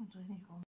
Entonces dijo,